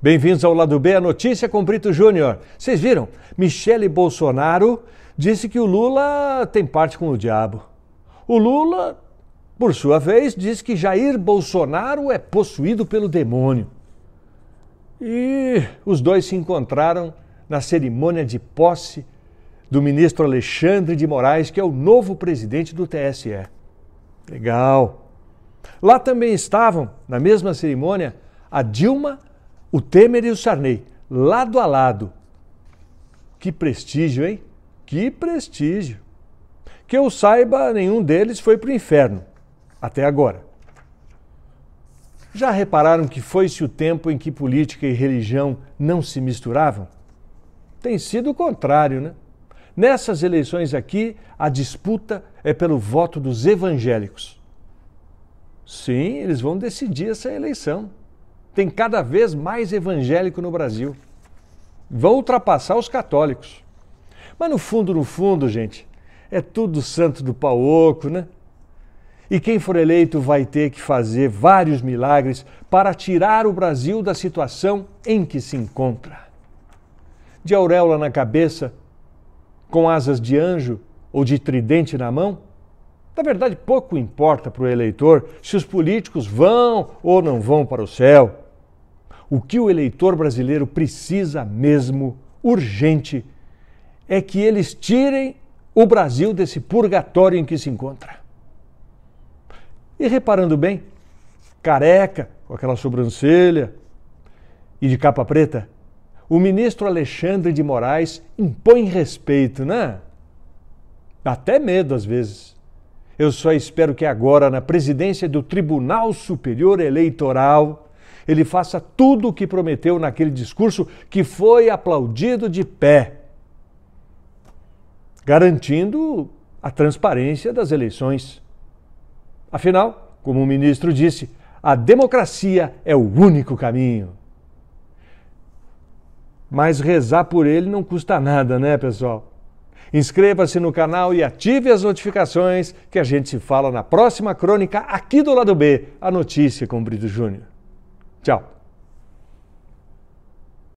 Bem-vindos ao lado B, a notícia com Brito Júnior. Vocês viram? Michele Bolsonaro disse que o Lula tem parte com o diabo. O Lula, por sua vez, diz que Jair Bolsonaro é possuído pelo demônio. E os dois se encontraram na cerimônia de posse do ministro Alexandre de Moraes, que é o novo presidente do TSE. Legal. Lá também estavam, na mesma cerimônia, a Dilma o Temer e o Sarney, lado a lado. Que prestígio, hein? Que prestígio. Que eu saiba, nenhum deles foi para o inferno, até agora. Já repararam que foi-se o tempo em que política e religião não se misturavam? Tem sido o contrário, né? Nessas eleições aqui, a disputa é pelo voto dos evangélicos. Sim, eles vão decidir essa eleição tem cada vez mais evangélico no Brasil. Vão ultrapassar os católicos. Mas no fundo, no fundo, gente, é tudo santo do pau oco, né? E quem for eleito vai ter que fazer vários milagres para tirar o Brasil da situação em que se encontra. De auréola na cabeça, com asas de anjo ou de tridente na mão? Na verdade, pouco importa para o eleitor se os políticos vão ou não vão para o céu. O que o eleitor brasileiro precisa mesmo, urgente, é que eles tirem o Brasil desse purgatório em que se encontra. E reparando bem, careca, com aquela sobrancelha e de capa preta, o ministro Alexandre de Moraes impõe respeito, né? Até medo às vezes. Eu só espero que agora, na presidência do Tribunal Superior Eleitoral, ele faça tudo o que prometeu naquele discurso que foi aplaudido de pé, garantindo a transparência das eleições. Afinal, como o ministro disse, a democracia é o único caminho. Mas rezar por ele não custa nada, né, pessoal? Inscreva-se no canal e ative as notificações que a gente se fala na próxima crônica aqui do lado B, a notícia com o Brito Júnior. Tchau.